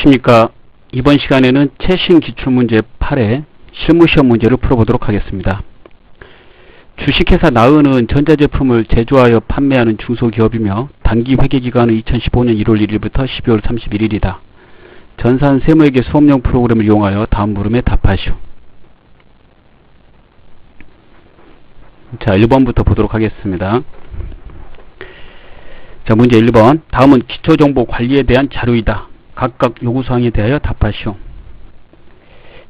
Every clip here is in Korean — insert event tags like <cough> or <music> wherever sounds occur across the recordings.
안녕하십니까. 이번 시간에는 최신 기출문제 8의 실무시험 문제를 풀어보도록 하겠습니다. 주식회사 나은은 전자제품을 제조하여 판매하는 중소기업이며 단기 회계기간은 2015년 1월 1일부터 12월 31일이다. 전산 세무회계 수업용 프로그램을 이용하여 다음 물음에 답하시오. 자, 1번부터 보도록 하겠습니다. 자, 문제 1번. 다음은 기초정보 관리에 대한 자료이다. 각각 요구사항에 대하여 답하시오.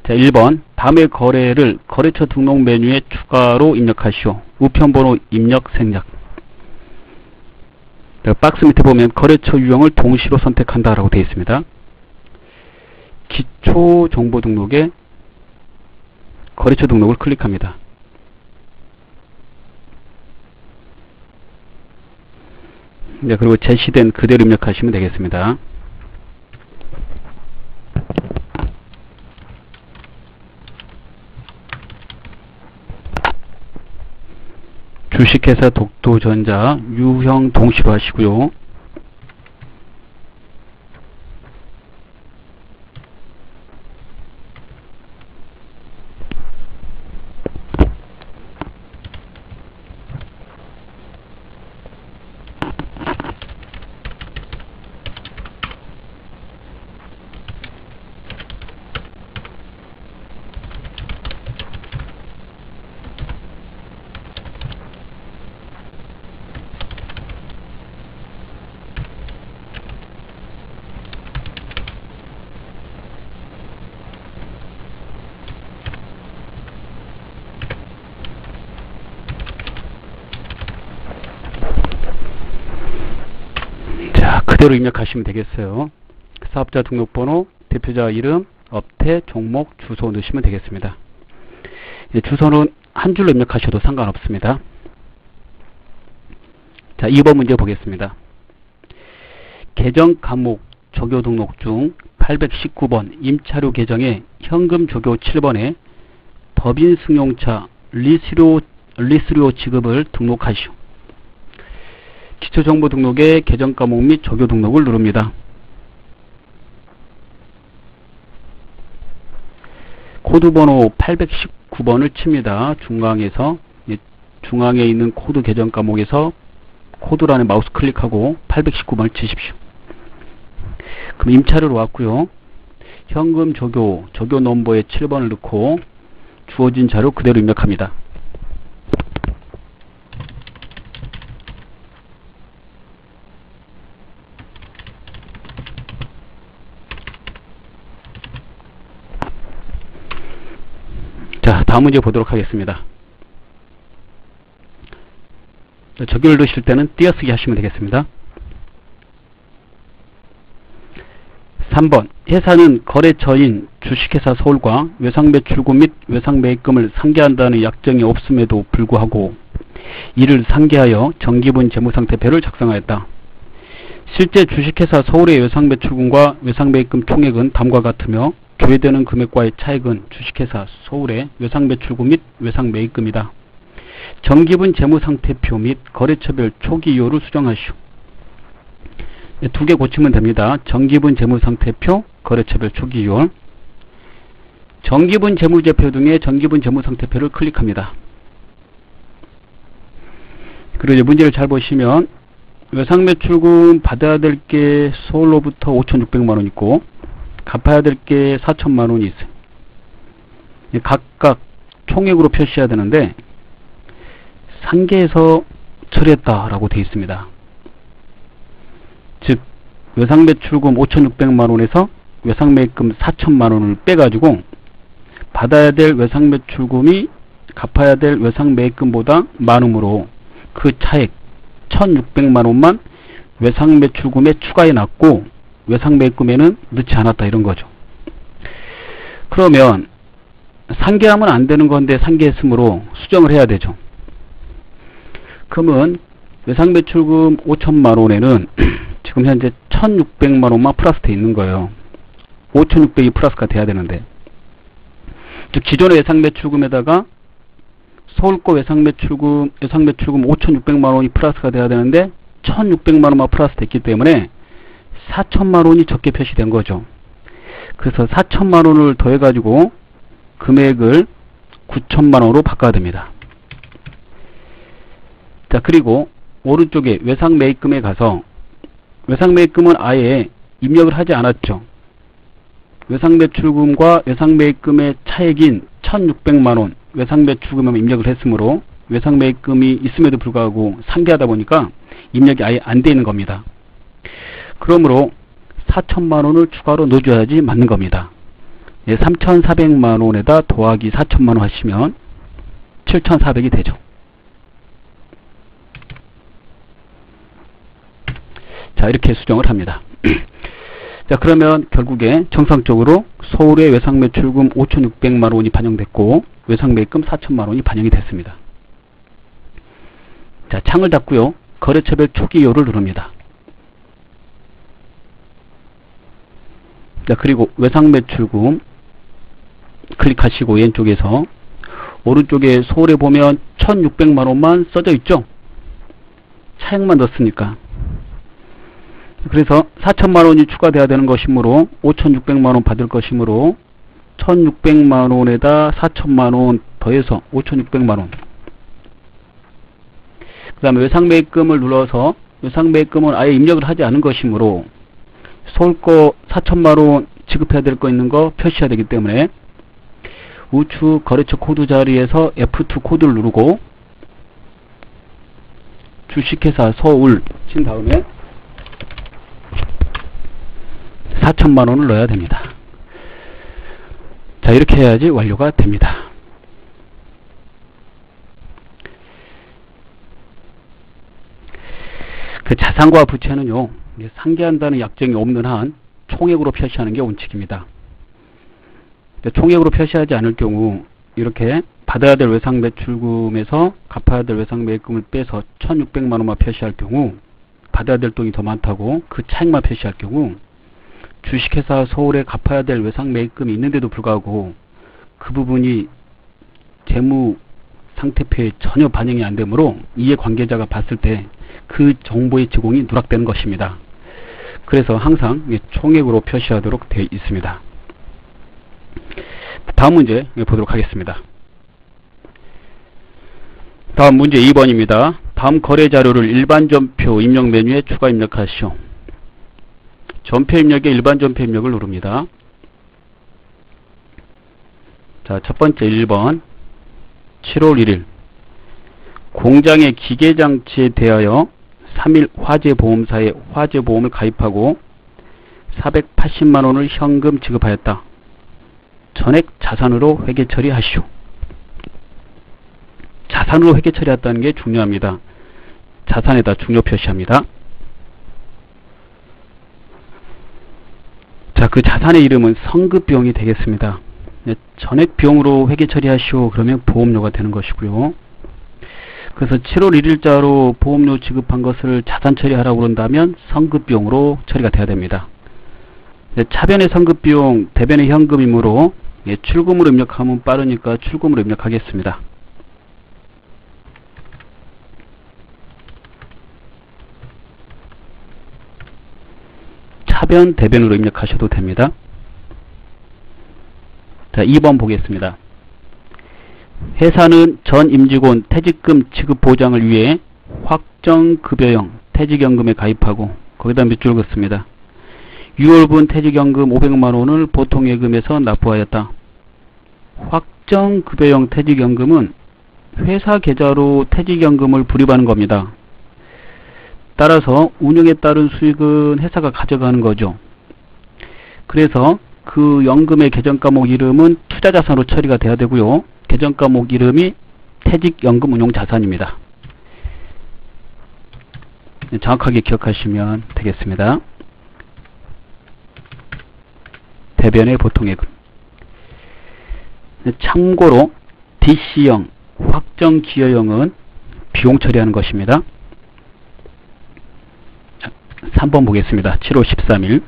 자, 1번. 다음의 거래를 거래처 등록 메뉴에 추가로 입력하시오. 우편번호 입력 생략. 자, 박스 밑에 보면 거래처 유형을 동시로 선택한다 라고 되어 있습니다. 기초 정보 등록에 거래처 등록을 클릭합니다. 네, 그리고 제시된 그대로 입력하시면 되겠습니다. 주식회사 독도전자 유형 동시로 하시고요. 자, 그대로 입력하시면 되겠어요. 사업자 등록번호, 대표자 이름, 업태, 종목, 주소 넣으시면 되겠습니다. 예, 주소는 한 줄로 입력하셔도 상관없습니다. 자, 2번 문제 보겠습니다. 계정 과목 조교 등록 중 819번 임차료 계정에 현금 조교 7번에 법인 승용차 리스료, 리스료 지급을 등록하시오. 기초정보 등록에 계정 과목 및 적요 등록을 누릅니다. 코드 번호 819번을 칩니다. 중앙에서 중앙에 있는 코드 계정 과목에서 코드란에 마우스 클릭하고 819번을 치십시오. 그럼 임차료로 왔고요. 현금 적요, 적요 넘버에 7번을 넣고 주어진 자료 그대로 입력합니다. 자, 다음 문제 보도록 하겠습니다. 적용을 넣으실 때는 띄어쓰기 하시면 되겠습니다. 3번 회사는 거래처인 주식회사 서울과 외상매출고 및 외상매입금을 상계한다는 약정이 없음에도 불구하고 이를 상계하여 정기분 재무상태표를 작성하였다. 실제 주식회사 서울의 외상매출금과 외상매입금 총액은 다음과 같으며 교회되는 금액과의 차액은 주식회사 서울의 외상매출고 및 외상매입금이다. 정기분 재무상태표 및 거래처별 초기 이율을 수정하시오. 두개 고치면 됩니다. 정기분 재무상태표, 거래처별 초기 이율. 정기분 재무제표 등의 정기분 재무상태표를 클릭합니다. 그리고 문제를 잘 보시면 외상매출금 받아야 될 게 서울로부터 5,600만원 있고 갚아야 될 게 4천만 원이 있어요. 각각 총액으로 표시해야 되는데 상계에서 처리했다라고 되어 있습니다. 즉 외상매출금 5,600만 원에서 외상매입금 4천만 원을 빼가지고 받아야 될 외상매출금이 갚아야 될 외상매입금보다 많음으로 그 차액 1,600만 원만 외상매출금에 추가해 놨고 외상 매입금에는 넣지 않았다 이런 거죠. 그러면 상계하면 안 되는 건데 상계했으므로 수정을 해야 되죠. 그러면 외상 매출금 5천만 원에는 <clears throat> 지금 현재 1,600만 원만 플러스 돼 있는 거예요. 5,600이 플러스가 돼야 되는데 즉 기존의 외상매출금에다가 서울거 외상매출금 외상매출금 5,600만 원이 플러스가 돼야 되는데 1,600만 원만 플러스 됐기 때문에 4천만 원이 적게 표시된 거죠. 그래서 4천만 원을 더해 가지고 금액을 9천만 원으로 바꿔야 됩니다. 자, 그리고 오른쪽에 외상 매입금에 가서 외상 매입금은 아예 입력을 하지 않았죠. 외상 매출금과 외상 매입금의 차액인 1,600만 원 외상 매출금에 입력을 했으므로 외상 매입금이 있음에도 불구하고 상기하다 보니까 입력이 아예 안 되는 겁니다. 그러므로 4천만 원을 추가로 넣어줘야지 맞는 겁니다. 예, 3,400만 원에다 더하기 4천만 원 하시면 7,400이 되죠. 자, 이렇게 수정을 합니다. <clears throat> 자, 그러면 결국에 정상적으로 서울의 외상 매출금 5,600만 원이 반영됐고 외상 매입금 4천만 원이 반영이 됐습니다. 자, 창을 닫고요. 거래처별 초기요를 누릅니다. 자, 그리고 외상 매출금 클릭하시고 왼쪽에서 오른쪽에 서울에 보면 1600만 원만 써져 있죠. 차액만 넣었으니까. 그래서 4천만 원이 추가돼야 되는 것이므로 5,600만 원 받을 것이므로 1,600만 원에다 4천만 원 더해서 5,600만 원. 그 다음에 외상매입금을 눌러서 외상매입금은 아예 입력을 하지 않은 것이므로 서울 거 4천만 원 지급해야 될 거 있는 거 표시해야 되기 때문에 우측 거래처 코드 자리에서 F2 코드를 누르고 주식회사 서울 친 다음에 4천만 원을 넣어야 됩니다. 자 이렇게 해야지 완료가 됩니다. 그 자산과 부채는요 상계한다는 약정이 없는 한 총액으로 표시하는 게 원칙입니다. 총액으로 표시하지 않을 경우 이렇게 받아야 될 외상 매출금에서 갚아야 될 외상 매입금을 빼서 1600만 원만 표시할 경우 받아야 될 돈이 더 많다고 그 차익만 표시할 경우 주식회사 서울에 갚아야 될 외상 매입금이 있는데도 불구하고 그 부분이 재무 상태표에 전혀 반영이 안 되므로 이해 관계자가 봤을 때 그 정보의 제공이 누락되는 것입니다. 그래서 항상 총액으로 표시하도록 되어 있습니다. 다음 문제 보도록 하겠습니다. 다음 문제 2번입니다. 다음 거래 자료를 일반 전표 입력 메뉴에 추가 입력하시오. 전표 입력에 일반 전표 입력을 누릅니다. 자, 첫 번째 1번 7월 1일 공장의 기계장치에 대하여 3일 화재보험사에 화재보험을 가입하고 480만원을 현금 지급하였다. 전액 자산으로 회계 처리하시오. 자산으로 회계 처리했다는 게 중요합니다. 자산에다 중요 표시합니다. 자, 그 자산의 이름은 성급비용이 되겠습니다. 네, 전액 비용으로 회계 처리하시오. 그러면 보험료가 되는 것이고요. 그래서 7월 1일자로 보험료 지급한 것을 자산 처리하라고 그런다면 성급비용으로 처리가 돼야 됩니다. 네, 차변의 성급비용, 대변의 현금이므로 예, 출금으로 입력하면 빠르니까 출금으로 입력하겠습니다. 차변, 대변으로 입력하셔도 됩니다. 자, 2번 보겠습니다. 회사는 전 임직원 퇴직금 지급 보장을 위해 확정급여형 퇴직연금에 가입하고 거기다 밑줄 긋습니다. 6월분 퇴직연금 500만원을 보통예금에서 납부하였다. 확정급여형 퇴직연금은 회사 계좌로 퇴직연금을 불입하는 겁니다. 따라서 운영에 따른 수익은 회사가 가져가는 거죠. 그래서 그 연금의 계정 과목 이름은 투자자산으로 처리가 돼야 되고요. 계정 과목 이름이 퇴직연금 운용자산입니다. 네, 정확하게 기억하시면 되겠습니다. 대변의 보통예금 네, 참고로 DC형, 확정기여형은 비용 처리하는 것입니다. 자, 3번 보겠습니다. 7월 13일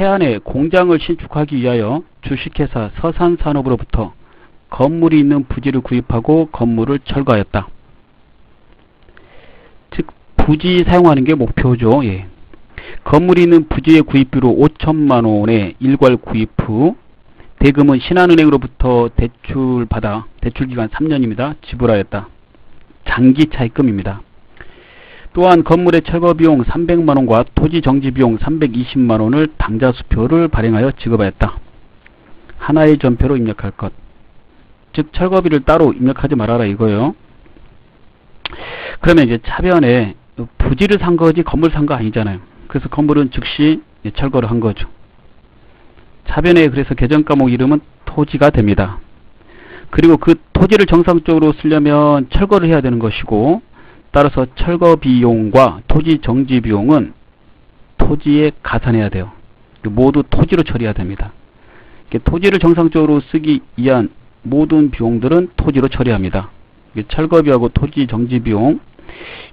태안에 공장을 신축하기 위하여 주식회사 서산산업으로부터 건물이 있는 부지를 구입하고 건물을 철거하였다. 즉 부지 사용하는 게 목표죠. 예. 건물이 있는 부지의 구입비로 5천만 원의 일괄 구입 후 대금은 신한은행으로부터 대출받아 대출 기간 3년입니다. 지불하였다. 장기 차입금입니다. 또한 건물의 철거 비용 300만 원과 토지 정지 비용 320만 원을 당좌 수표를 발행하여 지급하였다. 하나의 전표로 입력할 것. 즉 철거비를 따로 입력하지 말아라 이거예요. 그러면 이제 차변에 부지를 산 거지 건물 산 거 아니잖아요. 그래서 건물은 즉시 철거를 한 거죠. 차변에 그래서 계정 과목 이름은 토지가 됩니다. 그리고 그 토지를 정상적으로 쓰려면 철거를 해야 되는 것이고 따라서 철거 비용과 토지 정지 비용은 토지에 가산해야 돼요. 모두 토지로 처리해야 됩니다. 토지를 정상적으로 쓰기 위한 모든 비용들은 토지로 처리합니다. 철거비하고 토지 정지 비용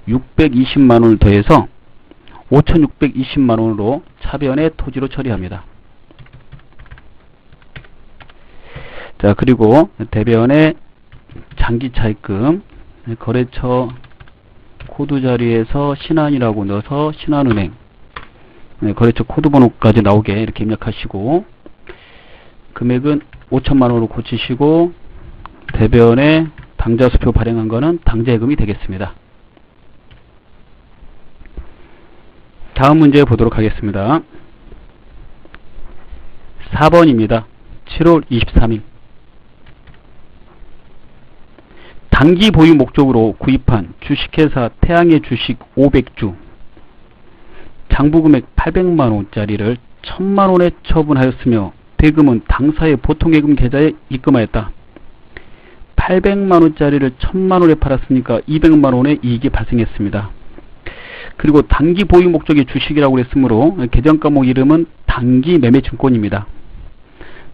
620만 원을 더해서 5620만 원으로 차변의 토지로 처리합니다. 자 그리고 대변의 장기 차입금 거래처 코드 자리에서 신한이라고 넣어서 신한은행 네, 거래처 코드 번호까지 나오게 이렇게 입력하시고 금액은 5천만 원으로 고치시고 대변에 당좌수표 발행한 거는 당좌예금이 되겠습니다. 다음 문제 보도록 하겠습니다. 4번입니다. 7월 23일 단기 보유 목적으로 구입한 주식회사 태양의 주식 500주 장부금액 800만원짜리를 1000만원에 처분하였으며 대금은 당사의 보통예금 계좌에 입금하였다. 800만원짜리를 1000만원에 팔았으니까 200만원의 이익이 발생했습니다. 그리고 단기 보유 목적의 주식이라고 했으므로 계정 과목 이름은 단기 매매증권입니다.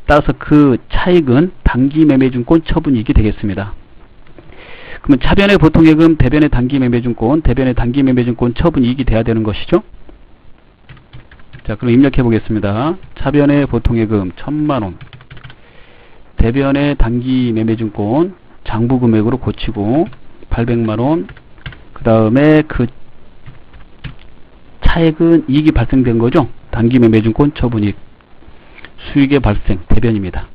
따라서 그 차익은 단기 매매증권 처분이익이 되겠습니다. 그러면 차변의 보통예금, 대변의 단기 매매증권, 대변의 단기 매매증권 처분 이익이 돼야 되는 것이죠. 자, 그럼 입력해 보겠습니다. 차변의 보통예금 1000만원, 대변의 단기 매매증권 장부 금액으로 고치고 800만원, 그 다음에 그 차액은 이익이 발생된 거죠. 단기 매매증권 처분이익, 수익의 발생, 대변입니다.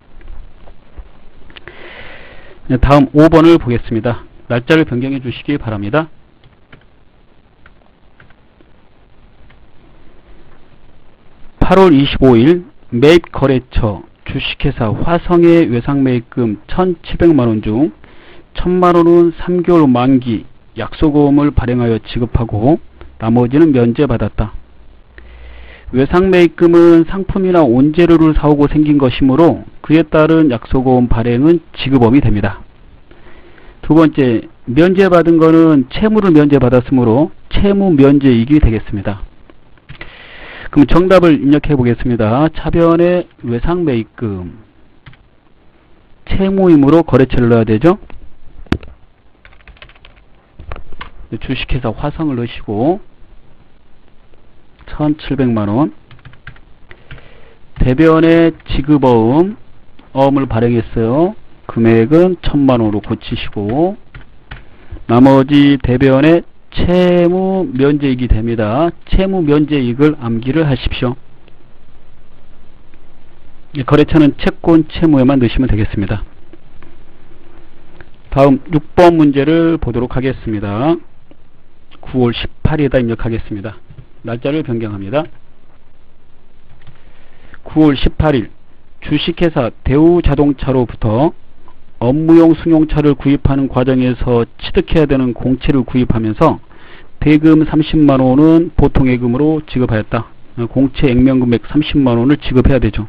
다음 5번을 보겠습니다. 날짜를 변경해 주시기 바랍니다. (8월 25일) 매입 거래처 주식회사 화성의 외상 매입금 1,700만원 중 1,000만원은 3개월 만기 약소보험을 발행하여 지급하고 나머지는 면제받았다. 외상 매입금은 상품이나 온재료를 사오고 생긴 것이므로 그에 따른 약소보험 발행은 지급범이 됩니다. 두 번째, 면제받은 거는 채무를 면제받았으므로 채무 면제이익이 되겠습니다. 그럼 정답을 입력해 보겠습니다. 차변의 외상 매입금 채무이므로 거래처를 넣어야 되죠. 주식회사 화성을 넣으시고 1700만원 대변의 지급어음 어음을 발행했어요. 금액은 천만원으로 고치시고 나머지 대변의 채무 면제이익이 됩니다. 채무 면제이익을 암기를 하십시오. 거래처는 채권 채무에만 넣으시면 되겠습니다. 다음 6번 문제를 보도록 하겠습니다. 9월 18일에다 입력하겠습니다. 날짜를 변경합니다. 9월 18일 주식회사 대우자동차로부터 업무용 승용차를 구입하는 과정에서 취득해야 되는 공채를 구입하면서 대금 30만원은 보통 예금으로 지급하였다. 공채 액면 금액 30만원을 지급해야 되죠.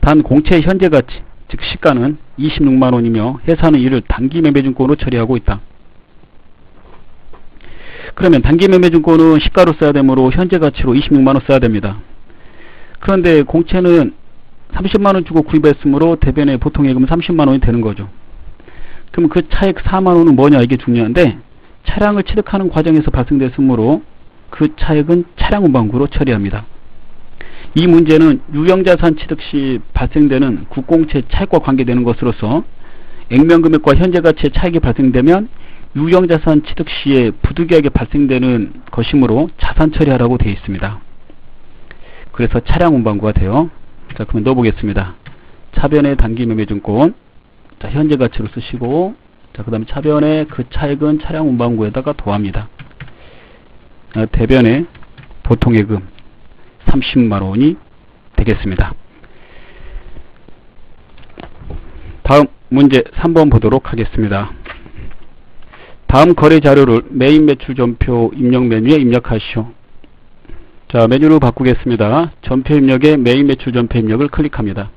단 공채의 현재 가치, 즉 시가는 26만원이며 회사는 이를 단기 매매증권으로 처리하고 있다. 그러면 단기 매매증권은 시가로 써야 되므로 현재 가치로 26만원 써야 됩니다. 그런데 공채는 30만원 주고 구입했으므로 대변의 보통 예금은 30만원이 되는 거죠. 그럼 그 차액 4만원은 뭐냐 이게 중요한데 차량을 취득하는 과정에서 발생됐으므로 그 차액은 차량 운반구로 처리합니다. 이 문제는 유형자산 취득 시 발생되는 국공채 차액과 관계되는 것으로서 액면금액과 현재가치의 차익이 발생되면 유형자산 취득 시에 부득이하게 발생되는 것이므로 자산 처리하라고 되어 있습니다. 그래서 차량 운반구가 돼요. 자, 그러면 넣어보겠습니다. 차변의 단기 매매증권. 자, 현재 가치로 쓰시고, 자, 그 다음에 차변의 그 차액은 차량 운반구에다가 더합니다. 아, 대변의 보통 예금 30만원이 되겠습니다. 다음 문제 3번 보도록 하겠습니다. 다음 거래 자료를 메인 매출 전표 입력 메뉴에 입력하시오. 자, 메뉴를 바꾸겠습니다. 전표 입력에 메인 매출 전표 입력을 클릭합니다.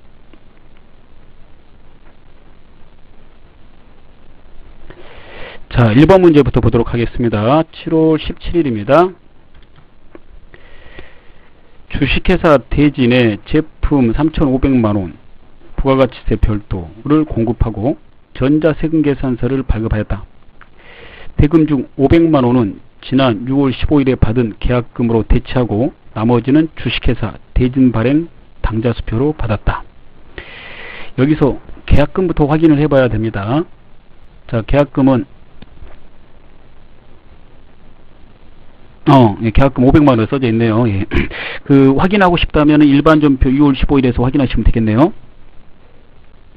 자, 1번 문제부터 보도록 하겠습니다. 7월 17일입니다. 주식회사 대진의 제품 3,500만원 부가가치세 별도를 공급하고 전자세금계산서를 발급하였다. 대금 중 500만원은 지난 6월 15일에 받은 계약금으로 대체하고 나머지는 주식회사 대진 발행 당자수표로 받았다. 여기서 계약금부터 확인을 해봐야 됩니다. 자, 계약금은 어, 예, 계약금 500만 원 써져 있네요. 예. <clears throat> 그 확인하고 싶다면 일반 전표 6월 15일에서 확인하시면 되겠네요.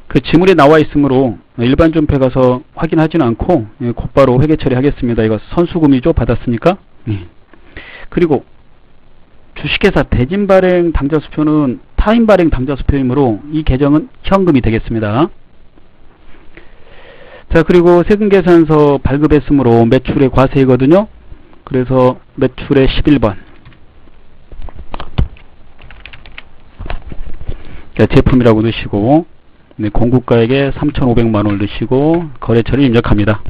그 지문에 나와 있으므로 일반 전표에 가서 확인하지는 않고 예, 곧바로 회계 처리하겠습니다. 이거 선수금이죠. 받았으니까. 예. 그리고 주식회사 대진 발행 당자수표는 타임 발행 당자수표이므로 이 계정은 현금이 되겠습니다. 자 그리고 세금계산서 발급했으므로 매출의 과세이거든요. 그래서 매출의 11번 제품이라고 넣으시고 네, 공급가액에 3,500만 원을 넣으시고 거래처를 입력합니다.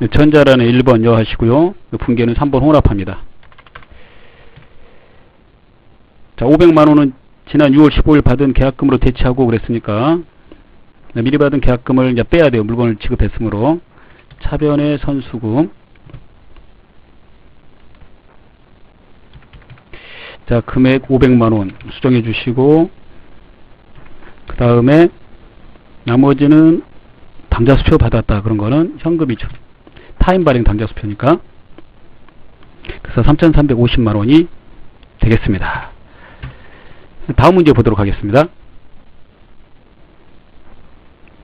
네, 전자란에 1번 여하시고요. 분계는 3번 혼합합니다. 자, 500만 원은 지난 6월 15일 받은 계약금으로 대체하고 그랬으니까 네, 미리 받은 계약금을 이제 빼야 돼요. 물건을 지급했으므로. 차변의 선수금. 자, 금액 500만원 수정해 주시고, 그 다음에 나머지는 당자수표 받았다. 그런 거는 현금이죠. 타임 발행 당자수표니까. 그래서 3,350만원이 되겠습니다. 다음 문제 보도록 하겠습니다.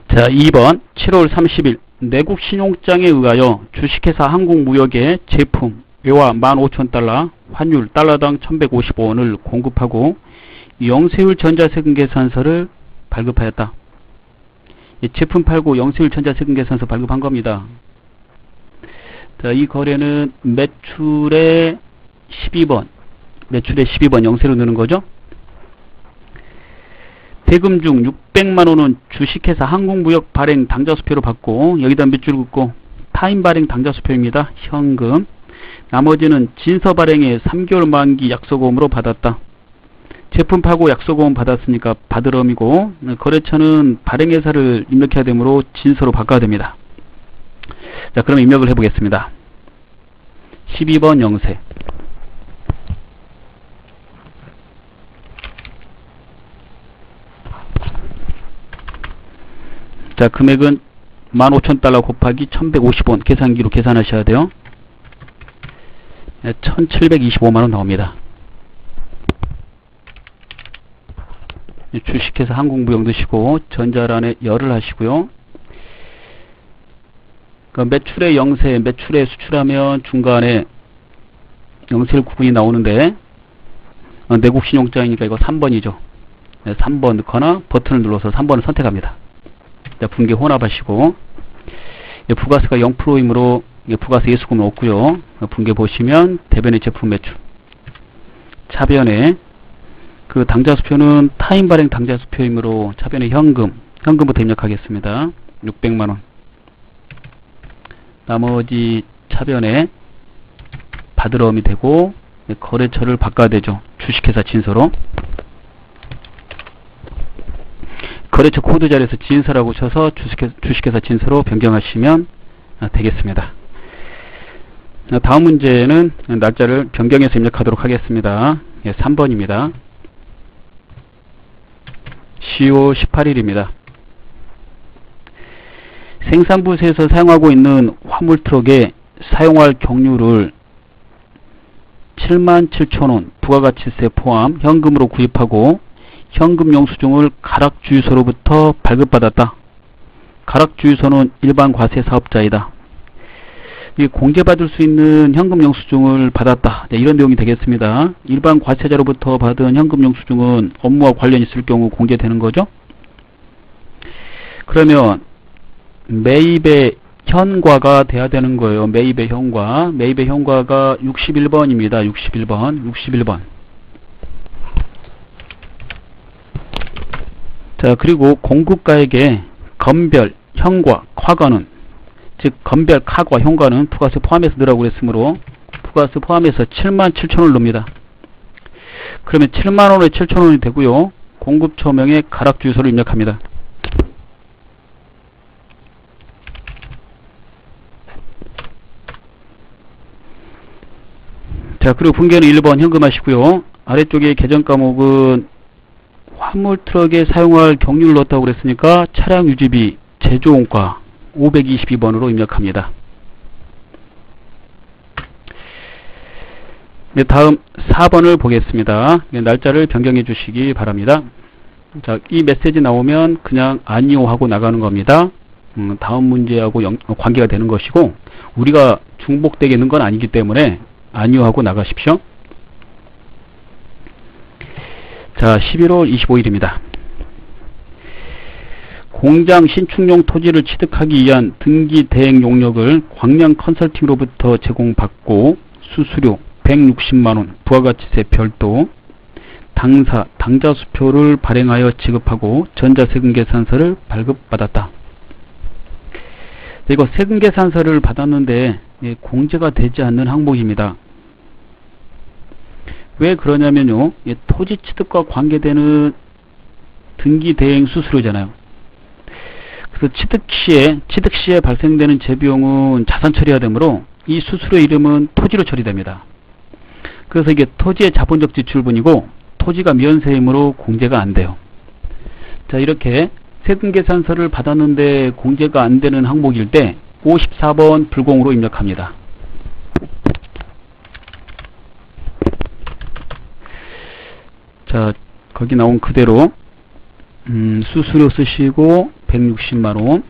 자, 2번 7월 30일 내국 신용장에 의하여 주식회사 한국무역의 제품 외화 15,000달러, 환율 달러당 1,155원을 공급하고 영세율 전자세금 계산서를 발급하였다. 제품 팔고 영세율 전자세금 계산서 발급한 겁니다. 자, 이 거래는 매출의 12번, 매출의 12번 영세로 넣는 거죠. 대금 중 600만원은 주식회사 항공무역 발행 당자수표로 받고 여기다 밑줄 긋고 타임 발행 당자수표입니다. 현금 나머지는 진서 발행에 3개월 만기 약속금으로 받았다. 제품 팔고 약속금 받았으니까 받으럼이고 거래처는 발행회사를 입력해야 되므로 진서로 바꿔야 됩니다. 자 그럼 입력을 해보겠습니다. 12번 영세 자, 금액은 15,000달러 곱하기 1,150원 계산기로 계산하셔야 돼요. 1,725만원 나옵니다. 주식회사 항공무역 넣으시고 전자란에 열을 하시고요. 그 매출의 영세, 매출의 수출하면 중간에 영세일 구분이 나오는데 어, 내국 신용장이니까 이거 3번이죠. 3번 넣거나 버튼을 눌러서 3번을 선택합니다. 분계 혼합하시고 부가세가 0%이므로 부가세 예수금은 없고요. 분계 보시면 대변의 제품 매출 차변에 그 당자수표는 타임 발행 당자수표이므로 차변의 현금 현금부터 입력하겠습니다. 600만원 나머지 차변에 받으러움이 되고 거래처를 바꿔야 되죠. 주식회사 진서로 거래처 코드 자리에서 진서라고 쳐서 주식회사, 진서로 변경하시면 아, 되겠습니다. 아, 다음 문제는 날짜를 변경해서 입력하도록 하겠습니다. 예, 3번입니다. 10월 18일입니다. 생산부에서 사용하고 있는 화물 트럭에 사용할 경유를 77,000원 부가가치세 포함 현금으로 구입하고 현금 영수증을 가락주유소로부터 발급받았다. 가락주유소는 일반 과세 사업자이다. 이 공제받을 수 있는 현금 영수증을 받았다. 네, 이런 내용이 되겠습니다. 일반 과세자로부터 받은 현금 영수증은 업무와 관련 있을 경우 공제되는 거죠. 그러면 매입의 현과가 돼야 되는 거예요. 매입의 현과. 매입의 현과가 61번입니다. 61번. 61번. 자, 그리고 공급가액에 건별, 현과, 과가는 즉 건별, 카과, 현과는 부가세 포함해서 넣으라고 그랬으므로 부가세 포함해서 7만 7천원을 넣습니다. 그러면 7만원에 7천원이 되고요. 공급처명에 가락주유소를 입력합니다. 자, 그리고 분계는 1번 현금하시고요. 아래쪽에 계정 과목은 화물 트럭에 사용할 경유를 넣었다고 그랬으니까 차량 유지비 제조원가 522번으로 입력합니다. 네, 다음 4번을 보겠습니다. 네, 날짜를 변경해 주시기 바랍니다. 자, 이 메시지 나오면 그냥 아니오 하고 나가는 겁니다. 음, 다음 문제하고 연, 관계가 되는 것이고 우리가 중복되겠는 건 아니기 때문에 아니요 하고 나가십시오. 자, 11월 25일입니다. 공장 신축용 토지를 취득하기 위한 등기 대행 용역을 광량 컨설팅으로부터 제공받고 수수료 160만원 부가가치세 별도 당사 당자 수표를 발행하여 지급하고 전자세금계산서를 발급받았다. 이거 세금계산서를 받았는데 예, 공제가 되지 않는 항목입니다. 왜 그러냐면요. 예, 토지 취득과 관계되는 등기 대행 수수료잖아요. 그래서 취득 시에 취득 시에 발생되는 재비용은 자산 처리가 되므로 이 수수료 이름은 토지로 처리됩니다. 그래서 이게 토지의 자본적 지출분이고 토지가 면세이므로 공제가 안 돼요. 자 이렇게 세금계산서를 받았는데 공제가 안 되는 항목일 때 54번 불공으로 입력합니다. 자, 거기 나온 그대로 음, 수수료 쓰시고 160만원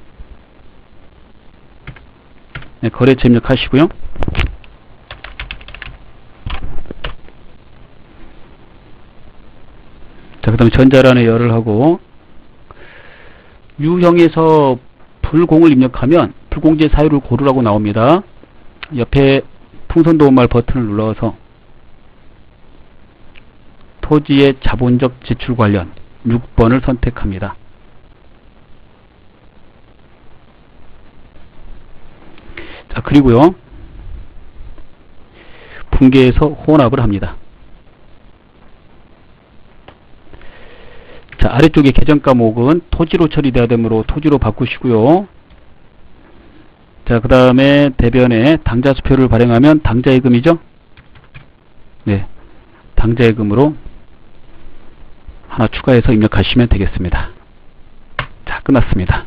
네, 거래처 입력하시고요. 자, 그 다음에 전자란에 열을 하고 유형에서 불공을 입력하면 불공제 사유를 고르라고 나옵니다. 옆에 풍선 도움말 버튼을 눌러서 토지의 자본적 지출 관련 6번을 선택합니다. 자, 그리고요. 분계에서 혼합을 합니다. 자, 아래쪽에 계정 과목은 토지로 처리되어야 되므로 토지로 바꾸시고요. 자, 그 다음에 대변에 당자 수표를 발행하면 당자예금이죠? 네. 당자예금으로 하나 추가해서 입력하시면 되겠습니다. 자, 끝났습니다.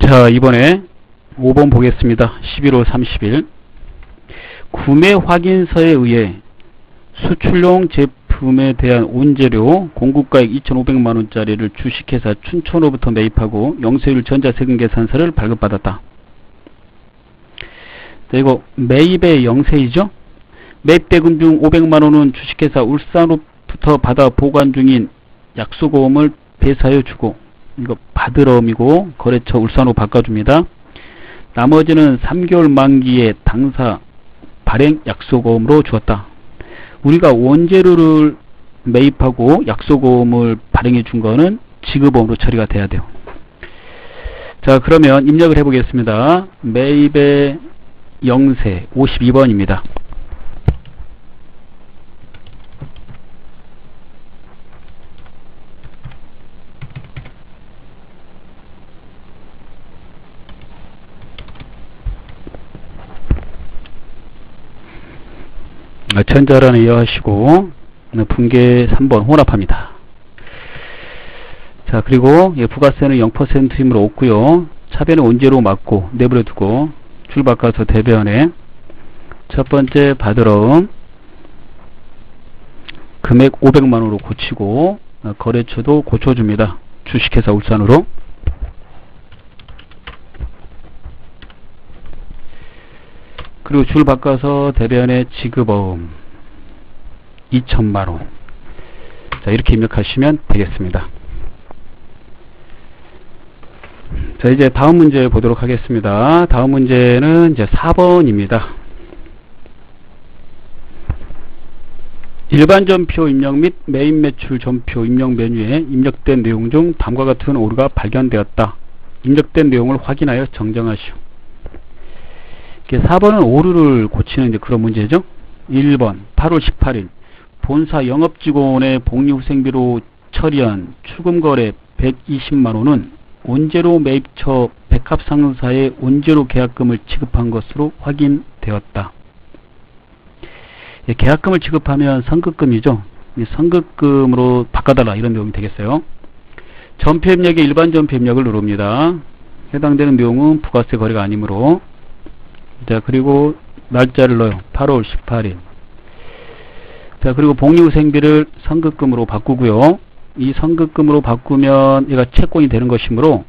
자, 이번에 5번 보겠습니다. 11월 30일. 구매 확인서에 의해 수출용 제품에 대한 원재료 공급가액 2,500만원짜리를 주식회사 춘천으로부터 매입하고 영세율 전자세금계산서를 발급받았다. 자, 이거 매입의 영세이죠? 매입대금 중 500만원은 주식회사 울산으로부터 받아 보관 중인 약수보험을 배사해 주고 이거 받으럼이고 거래처 울산으로 바꿔줍니다. 나머지는 3개월 만기에 당사 발행 약소보험으로 주었다. 우리가 원재료를 매입하고 약소보험을 발행해 준 거는 지급보험으로 처리가 돼야 돼요. 자 그러면 입력을 해보겠습니다. 매입의 영세 52번입니다. 천자란에 이어하시고 분계 3번 혼합합니다. 자, 그리고 예, 부가세는 0%이므로 없고요. 차변은 원제로 맞고 내버려 두고 줄 바꿔서 대변에 첫 번째 받으러 금액 500만원으로 고치고 어, 거래처도 고쳐줍니다. 주식회사 울산으로 그리고 줄 바꿔서 대변에 지급어음 2천만원 자 이렇게 입력하시면 되겠습니다. 자 이제 다음 문제 보도록 하겠습니다. 다음 문제는 이제 4번입니다. 일반 전표 입력 및 메인 매출 전표 입력 메뉴에 입력된 내용 중 다음과 같은 오류가 발견되었다. 입력된 내용을 확인하여 정정하시오. 4번은 오류를 고치는 이제 그런 문제죠. 1번 8월 18일 본사 영업직원의 복리후생비로 처리한 출금거래 120만원은 원제로 매입처 백합상사에 원제로 계약금을 지급한 것으로 확인되었다. 예, 계약금을 지급하면 선급금이죠. 이 선급금으로 바꿔달라 이런 내용이 되겠어요. 전폐입력의 일반 전폐입력을 누릅니다. 해당되는 내용은 부가세 거래가 아니므로 자 그리고 날짜를 넣어요. 8월 18일 자 그리고 복리후생비를 선급금으로 바꾸고요. 이 선급금으로 바꾸면 얘가 채권이 되는 것이므로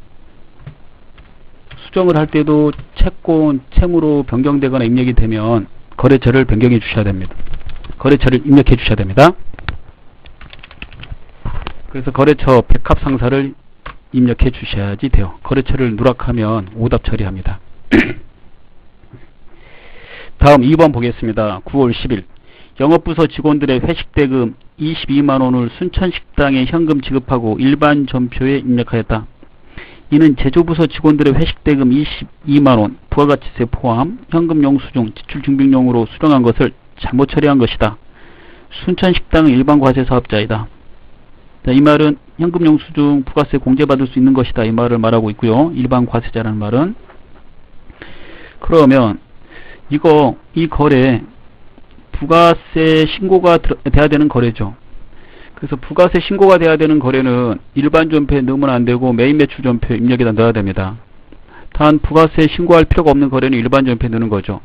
수정을 할 때도 채권, 채무로 변경되거나 입력이 되면 거래처를 변경해 주셔야 됩니다. 거래처를 입력해 주셔야 됩니다. 그래서 거래처 백합 상사를 입력해 주셔야지 돼요. 거래처를 누락하면 오답 처리합니다. <clears throat> 다음 2번 보겠습니다. 9월 10일 영업부서 직원들의 회식대금 22만원을 순천식당에 현금 지급하고 일반 전표에 입력하였다. 이는 제조부서 직원들의 회식대금 22만원 부가가치세 포함 현금 영수증 지출증빙용으로 수령한 것을 잘못 처리한 것이다. 순천식당은 일반과세 사업자이다. 자, 이 말은 현금 영수증 부가세 공제받을 수 있는 것이다. 이 말을 말하고 있고요. 일반과세자라는 말은 그러면 이거 이 거래 부가세 신고가 돼야 되는 거래죠. 그래서 부가세 신고가 돼야 되는 거래는 일반 전표에 넣으면 안 되고 매입 매출 전표 입력에다 넣어야 됩니다. 단 부가세 신고할 필요가 없는 거래는 일반 전표에 넣는 거죠.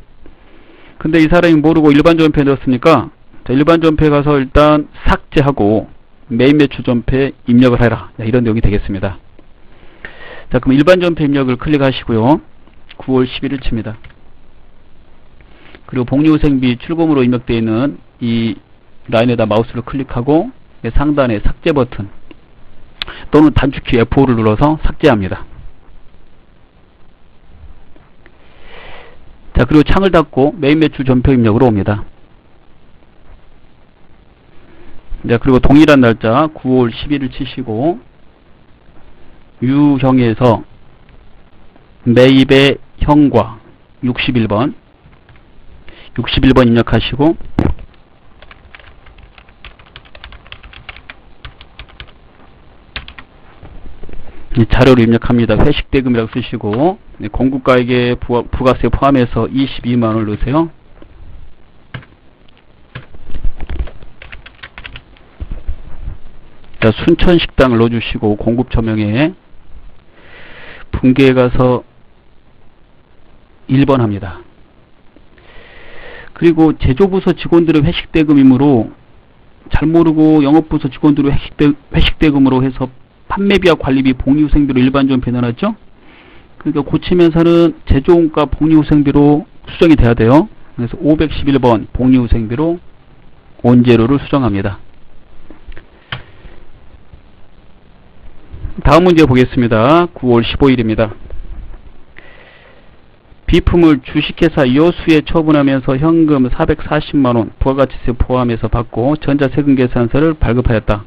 근데 이 사람이 모르고 일반 전표에 넣었으니까 일반 전표에 가서 일단 삭제하고 매입 매출 전표에 입력을 해라. 이런 내용이 되겠습니다. 자 그럼 일반 전표 입력을 클릭하시고요. 9월 11일 칩니다. 그리고 복리후생비 출금으로 입력되어 있는 이 라인에다 마우스를 클릭하고 상단에 삭제 버튼 또는 단축키 F5를 눌러서 삭제합니다. 자 그리고 창을 닫고 메인 매출 전표 입력으로 옵니다. 자 그리고 동일한 날짜 9월 10일을 치시고 유형에서 매입의 형과 61번 61번 입력하시고 자료를 입력합니다. 회식대금이라고 쓰시고 네, 공급가액에 부가세 포함해서 22만원을 넣으세요. 자, 순천식당을 넣어주시고 공급처명에 분계에 가서 1번 합니다. 그리고 제조부서 직원들의 회식대금이므로 잘 모르고 영업부서 직원들의 회식대, 회식대금으로 해서 판매비와 관리비, 복리후생비로 일반적으로 변환하죠. 그러니까 고치면서는 제조원가 복리후생비로 수정이 돼야 돼요. 그래서 511번 복리후생비로 원재료를 수정합니다. 다음 문제 보겠습니다. 9월 15일입니다. 비품을 주식회사 여수에 처분하면서 현금 440만원 부가가치세 포함해서 받고 전자세금계산서를 발급하였다.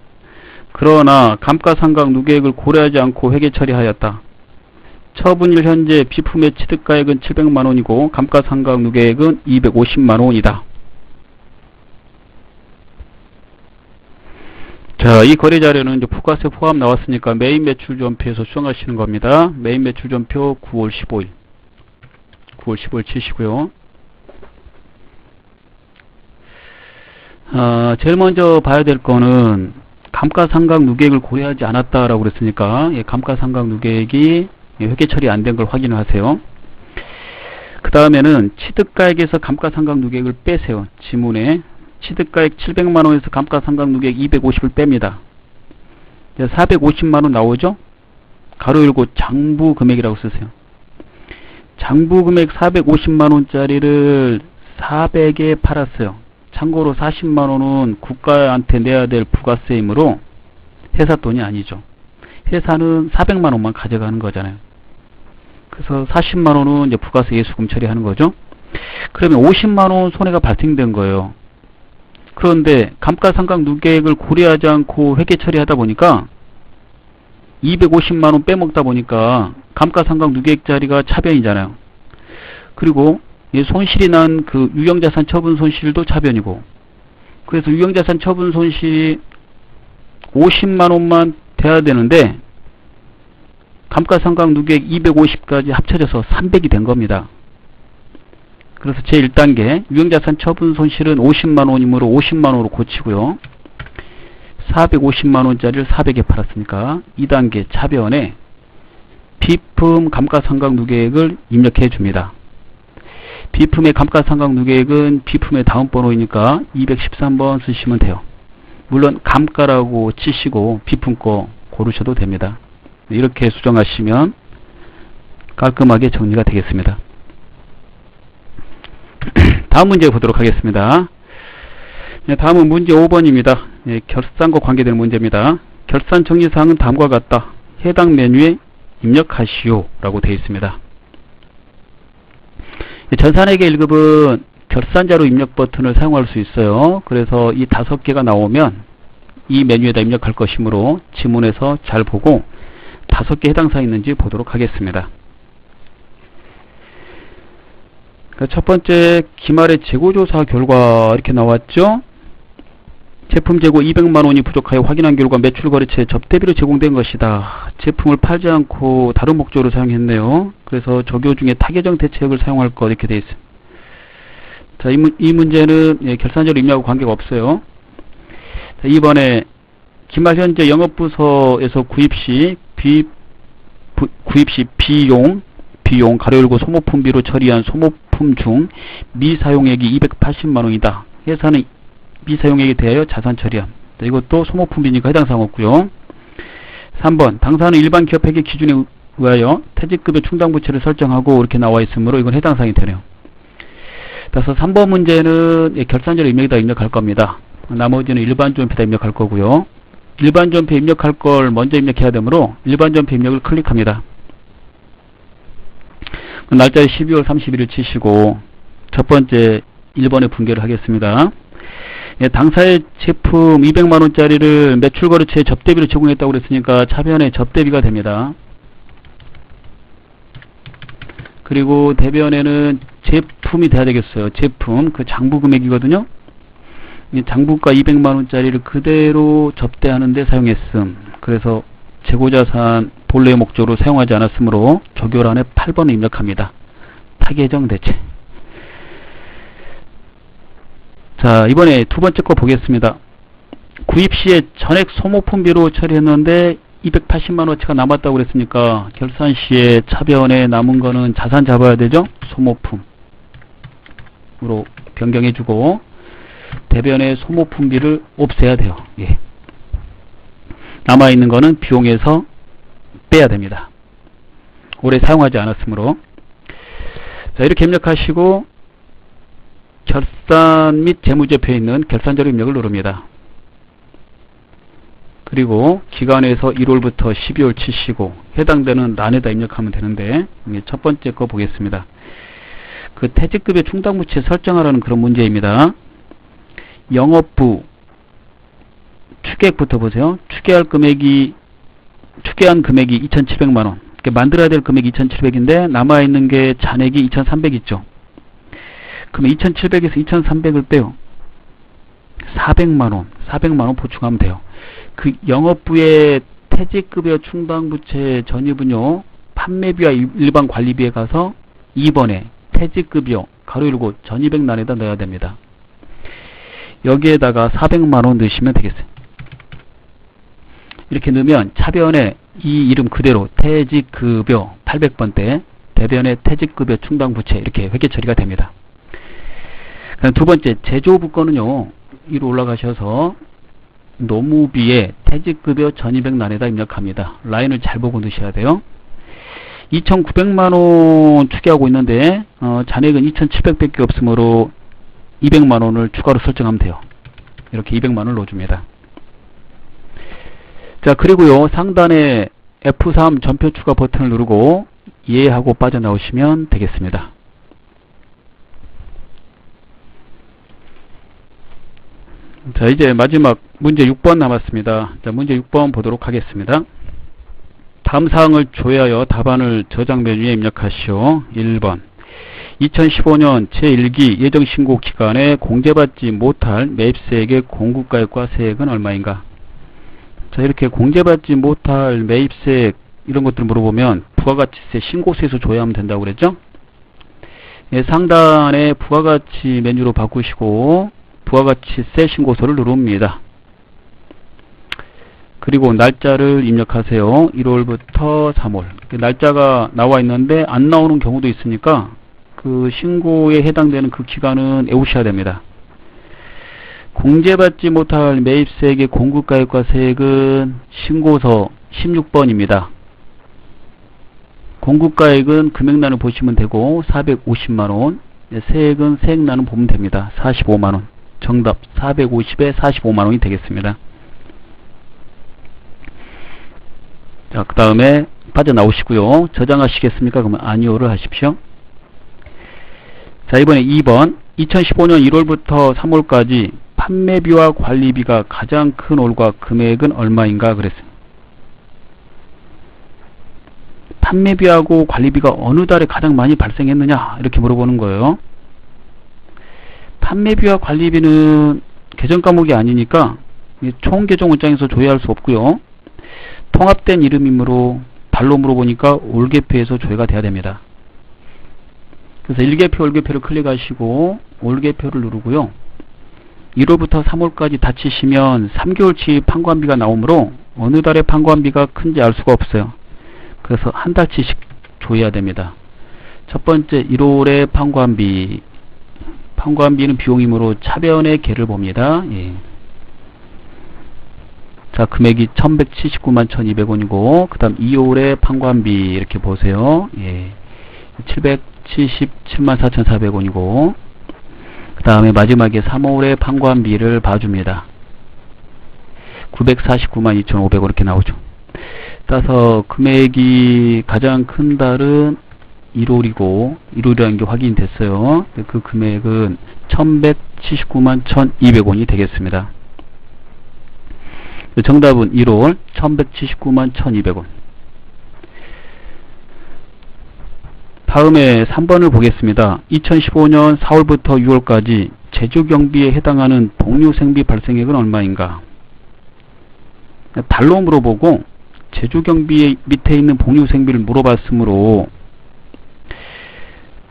그러나 감가상각 누계액을 고려하지 않고 회계 처리하였다. 처분일 현재 비품의 취득가액은 700만원이고 감가상각 누계액은 250만원이다. 자, 이 거래 자료는 이제 부가세 포함 나왔으니까 매입 매출 전표에서 수정하시는 겁니다. 매입 매출 전표 9월 15일. 9월 15일 치시고요. 어, 제일 먼저 봐야 될 거는 감가상각 누계액을 고려하지 않았다라고 그랬으니까 예, 감가상각 누계액이 예, 회계 처리 안 된 걸 확인을 하세요. 그 다음에는 취득가액에서 감가상각 누계액을 빼세요. 지문에 취득가액 700만원에서 감가상각 누계액 250을 뺍니다. 450만원 나오죠? 가로 열고 장부 금액이라고 쓰세요. 장부 금액 450만원짜리를 400에 팔았어요. 참고로 40만원은 국가한테 내야 될 부가세이므로 회사 돈이 아니죠. 회사는 400만원만 가져가는 거잖아요. 그래서 40만원은 이제 부가세 예수금 처리하는 거죠. 그러면 50만원 손해가 발생된 거예요. 그런데 감가상각 누계액을 고려하지 않고 회계 처리하다 보니까 250만원 빼먹다 보니까 감가상각 누계액 자리가 차변이잖아요. 그리고 손실이 난 그 유형자산 처분 손실도 차변이고 그래서 유형자산 처분 손실이 50만원만 돼야 되는데 감가상각 누계액 250까지 합쳐져서 300이 된 겁니다. 그래서 제1단계 유형자산 처분 손실은 50만원이므로 50만원으로 고치고요. 450만원짜리를 400에 팔았으니까 2단계 차변에 비품 감가상각 누계액을 입력해 줍니다. 비품의 감가상각 누계액은 비품의 다음 번호이니까 213번 쓰시면 돼요. 물론 감가라고 치시고 비품 거 고르셔도 됩니다. 이렇게 수정하시면 깔끔하게 정리가 되겠습니다. <clears throat> 다음 문제 보도록 하겠습니다. 네, 다음은 문제 5번입니다. 네, 결산과 관계되는 문제입니다. 결산 정리사항은 다음과 같다. 해당 메뉴에 입력하시오 라고 되어 있습니다. 전산회계 1급은 결산자료 입력 버튼을 사용할 수 있어요. 그래서 이 다섯 개가 나오면 이 메뉴에다 입력할 것이므로 지문에서 잘 보고 다섯 개 해당 사항 있는지 보도록 하겠습니다. 첫 번째 기말의 재고조사 결과 이렇게 나왔죠. 제품 재고 200만 원이 부족하여 확인한 결과 매출 거래처에 접대비로 제공된 것이다. 제품을 팔지 않고 다른 목적으로 사용했네요. 그래서 적용 중에 타개정 대책을 사용할 것 이렇게 되어 있습니다. 자, 이, 문, 이 문제는 예, 결산자료 입력하고 관계가 없어요. 자, 이번에 기말 현재 영업부서에서 구입 시 비, 부, 구입 시 비용 비용 가로 열고 소모품비로 처리한 소모품 중 미사용액이 280만 원이다. 회사는 미사용액에 대하여 자산 처리함. 이것도 소모품비니까 해당 사항 없고요. 3번 당사는 일반 기업 회계 기준에 의하여 퇴직급여 충당부채를 설정하고 이렇게 나와 있으므로 이건 해당 사항이 되네요. 그래서 3번 문제는 예, 결산자료 입력에다 입력할 겁니다. 나머지는 일반 존폐에다 입력할 거고요. 일반 존폐 입력할 걸 먼저 입력해야 되므로 일반 존폐 입력을 클릭합니다. 날짜를 12월 31일 치시고 첫 번째 1번에 분개를 하겠습니다. 예, 당사의 제품 200만원짜리를 매출거래처에 접대비로 제공했다고 그랬으니까 차변에 접대비가 됩니다. 그리고 대변에는 제품이 돼야 되겠어요. 제품, 그 장부 금액이거든요. 장부가 200만원짜리를 그대로 접대하는데 사용했음. 그래서 재고자산 본래 목적으로 사용하지 않았으므로 조교란에 8번을 입력합니다. 타계정 대체. 자 이번에 두 번째 거 보겠습니다. 구입 시에 전액 소모품비로 처리했는데 280만원어치가 남았다고 그랬으니까 결산 시에 차변에 남은 거는 자산 잡아야 되죠. 소모품으로 변경해주고 대변의 소모품비를 없애야 돼요. 예. 남아있는 거는 비용에서 빼야 됩니다. 오래 사용하지 않았으므로 자 이렇게 입력하시고 결산 및 재무제표에 있는 결산자료 입력을 누릅니다. 그리고 기간에서 1월부터 12월 치 시고 해당되는 란에다 입력하면 되는데 첫 번째 거 보겠습니다. 그 퇴직급여 충당부채 설정하라는 그런 문제입니다. 영업부 추계액부터 보세요. 추계할 금액이 추계한 금액이 2,700만 원 만들어야 될 금액이 2,700인데 남아 있는 게 잔액이 2,300 있죠. 그러면 2,700에서 2,300을 빼요. 400만원, 400만원 보충하면 돼요. 그 영업부의 퇴직급여 충당부채 전입은요, 판매비와 일반 관리비에 가서 2번에 퇴직급여, 가로 열고 전입액란에다 넣어야 됩니다. 여기에다가 400만원 넣으시면 되겠어요. 이렇게 넣으면 차변에 이 이름 그대로 퇴직급여 800번대 대변의 퇴직급여 충당부채 이렇게 회계 처리가 됩니다. 두 번째 제조부 거는요. 위로 올라가셔서 노무비에 퇴직급여 1200난에다 입력합니다. 라인을 잘 보고 넣으셔야 돼요. 2900만원 추계하고 있는데 어, 잔액은 2700밖에 없으므로 200만원을 추가로 설정하면 돼요. 이렇게 200만원을 넣어줍니다. 자 그리고요 상단에 F3 전표 추가 버튼을 누르고 이해하고 빠져나오시면 되겠습니다. 자 이제 마지막 문제 6번 남았습니다. 자 문제 6번 보도록 하겠습니다. 다음 사항을 조회하여 답안을 저장 메뉴에 입력하시오. 1번 2015년 제1기 예정신고 기간에 공제받지 못할 매입세액의 공급가액과 세액은 얼마인가? 자 이렇게 공제받지 못할 매입세액 이런 것들 물어보면 부가가치세 신고세에서 조회하면 된다고 그랬죠? 예, 상단에 부가가치 메뉴로 바꾸시고 부가가치세 신고서를 누릅니다. 그리고 날짜를 입력하세요. 1월부터 3월. 날짜가 나와 있는데 안 나오는 경우도 있으니까 그 신고에 해당되는 그 기간은 외우셔야 됩니다. 공제받지 못할 매입세액의 공급가액과 세액은 신고서 16번입니다. 공급가액은 금액란을 보시면 되고 450만원 세액은 세액란을 보면 됩니다. 45만원 정답 450에 45만원이 되겠습니다. 자, 그 다음에 빠져나오시고요. 저장하시겠습니까? 그러면 아니오를 하십시오. 자, 이번에 2번. 2015년 1월부터 3월까지 판매비와 관리비가 가장 큰 올과 금액은 얼마인가 그랬어요. 판매비하고 관리비가 어느 달에 가장 많이 발생했느냐 이렇게 물어보는 거예요. 판매비와 관리비는 계정 과목이 아니니까 총 계정 원장에서 조회할 수 없고요. 통합된 이름이므로 달로 물어보니까 올개표에서 조회가 돼야 됩니다. 그래서 1개표, 올개표를 클릭하시고 올개표를 누르고요. 1월부터 3월까지 닫히시면 3개월치 판관비가 나오므로 어느 달에 판관비가 큰지 알 수가 없어요. 그래서 한 달치씩 조회해야 됩니다. 첫 번째 1월의 판관비 판관비는 비용이므로 차변의 개를 봅니다. 예. 자 금액이 1179만 1200원이고 그 다음 2월의 판관비 이렇게 보세요. 예. 777만 4400원이고 그 다음에 마지막에 3월의 판관비를 봐줍니다. 949만 2500원 이렇게 나오죠. 따라서 금액이 가장 큰 달은 1월이고 1월이라는 게 확인됐어요. 그 금액은 1179만 1200원이 되겠습니다. 정답은 1월 1179만 1200원. 다음에 3번을 보겠습니다. 2015년 4월부터 6월까지 제조경비에 해당하는 복류생비 발생액은 얼마인가? 달로 물어보고 제조경비 밑에 있는 복류생비를 물어봤으므로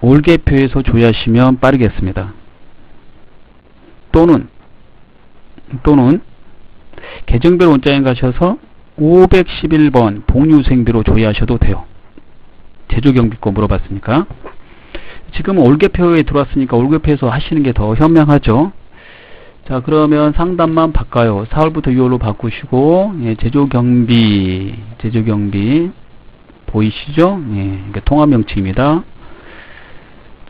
올개표에서 조회하시면 빠르겠습니다. 또는 또는 계정별 원장에 가셔서 511번 복류생비로 조회하셔도 돼요. 제조경비권 물어봤으니까. 지금 올개표에 들어왔으니까 올개표에서 하시는 게 더 현명하죠. 자 그러면 상단만 바꿔요. 4월부터 6월로 바꾸시고 예, 제조경비 제조경비 보이시죠? 예, 이게 통합 명칭입니다.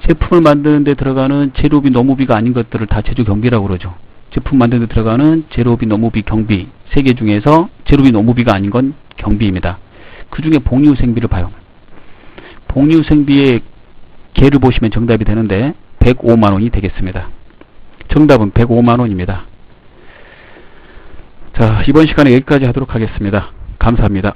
제품을 만드는 데 들어가는 재료비, 노무비가 아닌 것들을 다 제조 경비라고 그러죠. 제품 만드는 데 들어가는 재료비, 노무비, 경비 세 개 중에서 재료비, 노무비가 아닌 건 경비입니다. 그 중에 복리후생비를 봐요. 복리후생비의 개를 보시면 정답이 되는데 105만원이 되겠습니다. 정답은 105만원입니다. 자, 이번 시간에 여기까지 하도록 하겠습니다. 감사합니다.